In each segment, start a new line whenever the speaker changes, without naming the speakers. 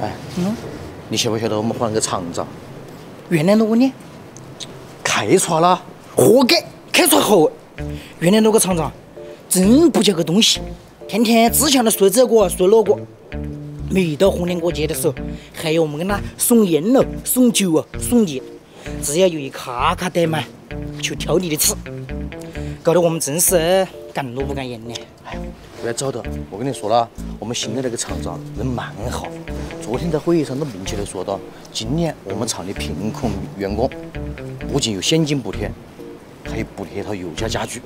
哎，嗯，你晓不晓得我们换了个厂长？
原来那个呢？
开除了，
活该！开除后，原来那个厂长真不叫个东西，天天只晓得说这个说那个。每到逢年过节的时候，还要我们跟他送烟喽、送酒哦、送礼，只要有一卡卡怠慢，就挑你的刺，搞得我们真是敢怒不敢言呢。
哎，不要找的，我跟你说了，我们新的那个厂长人蛮好。昨天在会议上都明确的说到，今年我们厂的贫困员工不仅有现金补贴，还有补贴一套有价家具。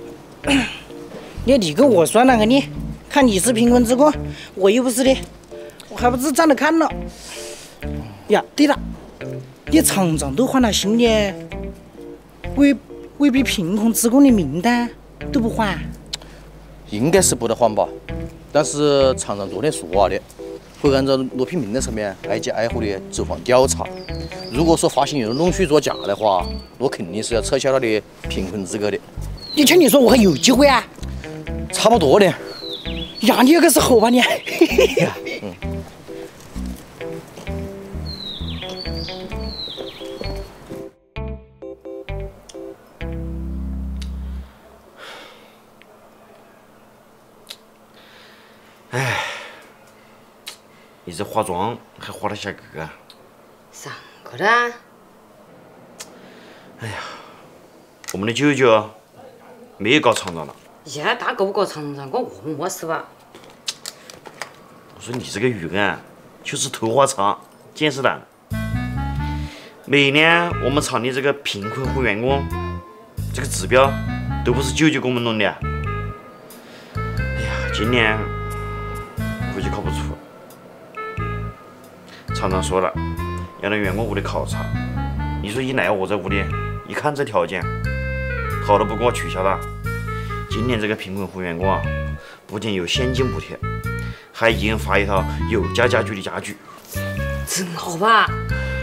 你你跟我算哪个呢？看你是贫困职工，我又不是的。我还不是站着看了呀？对了，你厂长都换了新的，未未必贫困职工的名单都不换？
应该是不得慌吧？但是厂长昨天说了的，会按照录屏名单上面挨家挨户的走访调查。如果说发现有人弄虚作假的话，我肯定是要撤销他的贫困资格的。
你听你说，我还有机会啊？
差不多的。
呀，你可是猴吧你？
一直化妆还化得下个？
上个啦。
哎呀，我们的舅舅没有搞厂长了。
呀，他搞不搞厂长关我们么事吧？
我说你这个鱼啊，就是头发长，见识短。每年我们厂的这个贫困户员工，这个指标都不是舅舅给我们弄的。哎呀，今年估计靠不出。厂长说了，要来员工屋里考察。你说一来我这屋里，一看这条件，好的不给我取消了。今年这个贫困户员工啊，不仅有现金补贴，还一人发一套有家家具的家具。
真好吧？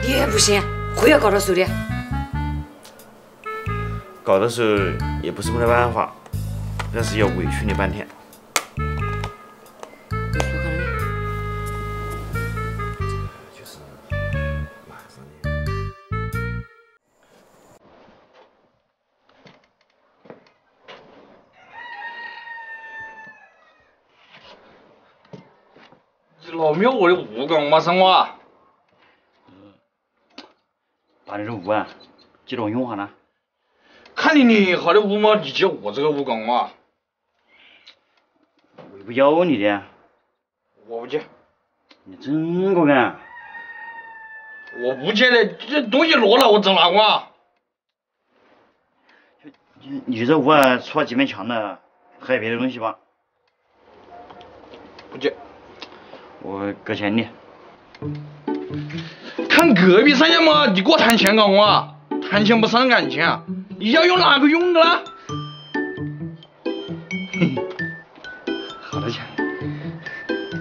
你也不行，会要搞到手的。
搞的时候也不是没得办法，但是要委屈你半天。
老庙我的屋干嘛生哇？
嗯，把你这屋啊，借着我用下呢。
看你你好的屋嘛，你借我这个屋干嘛？
我又不要你的。
我不借。
你真个干？
我不借的，这东西落了我找哪个啊？
你你这屋啊，除了几面墙的，还有别的东西吧？
不借。
我搁钱的。
看隔壁三家嘛，你给我谈钱干嘛？谈钱不伤感情啊！你要用哪个用的啦？
嘿，好多钱。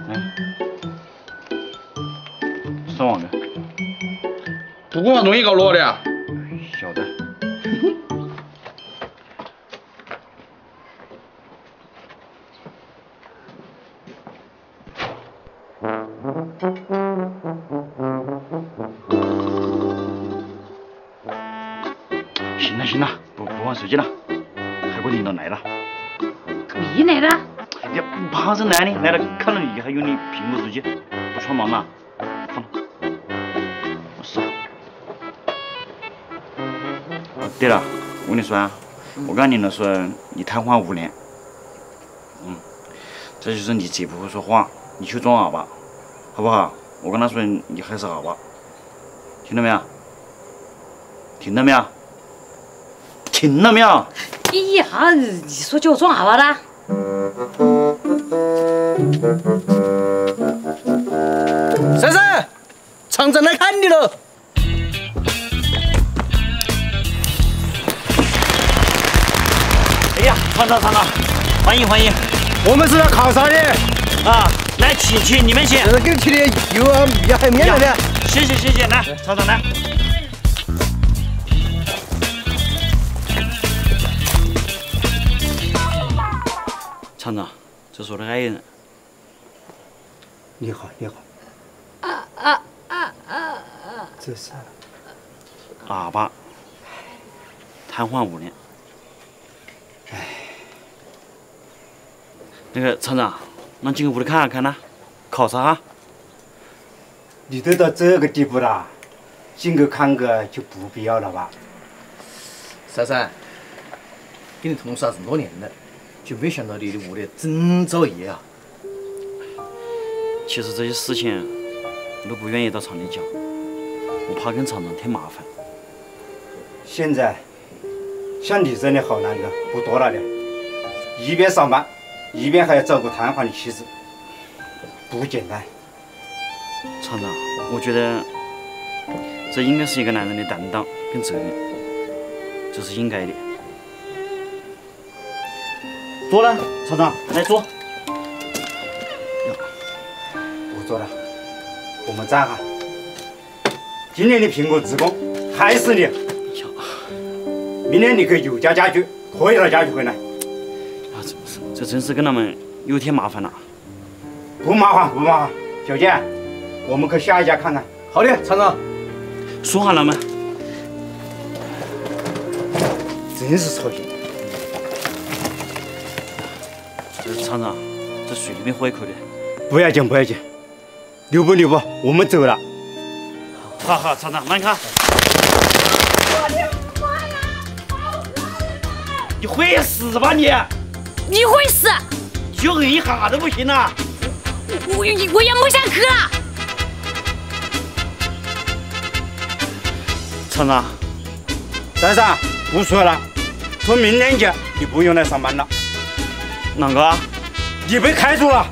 来，算我的。
不过把东西搞落的。
行了行了，不不玩手机了，海关领导来了。
你来了？
呀，怕是来呢，来了看到你还用你苹果手机，不穿忙嘛？放了。我是。对了，我跟你说啊，我刚领导说你瘫痪五年，嗯，这就是你姐不会说话，你去装哑巴，好不好？我跟他说你还是哑巴，听到没有？听到没有？听到没有？
哎呀，你说叫我装哑巴的？
珊珊，厂长来看你了。
哎呀，厂长厂长，欢迎欢迎，
我们是来考察的
啊，来请请你们请。
这是给你提的油啊米啊还有面的。
谢谢谢谢，来厂长来。厂长，这是我的爱人。
你好，你好。
啊啊啊啊啊！
这是阿爸瘫痪五年。哎，那个厂长，那进屋里看看呐，考察哈。
你都到这个地步了，进去看个就不必要了吧？
珊珊，跟你同事这么多年了，就没想到你的屋里真造业啊！
其实这些事情我都不愿意到厂里讲，我怕跟厂长添麻烦。
现在像你这样的好男人不多了的，一边上班，一边还要照顾瘫痪的妻子，不简单。
厂长，我觉得这应该是一个男人的担当跟责任，这是应该的。坐了，厂长，来坐。
不做了，我们站哈。今年的苹果职工还是你，明年你可以有家家具，拖一套家具回来。
啊，这真是跟他们又添麻烦了。
不麻烦，不麻烦。小健，我们去下一家看看。
好的，厂长。
说好了吗？
真是操心。
厂长，这水里面喝一口的。
不要紧，不要紧。留不留不，我们走了。
好好，厂长慢看。你会死吧你？
你会死？
就你一下都不行啊！
我我我也没上课了。
厂长，
珊珊，不说了，从明天起你不用来上班了。
啷个？
你被开除了。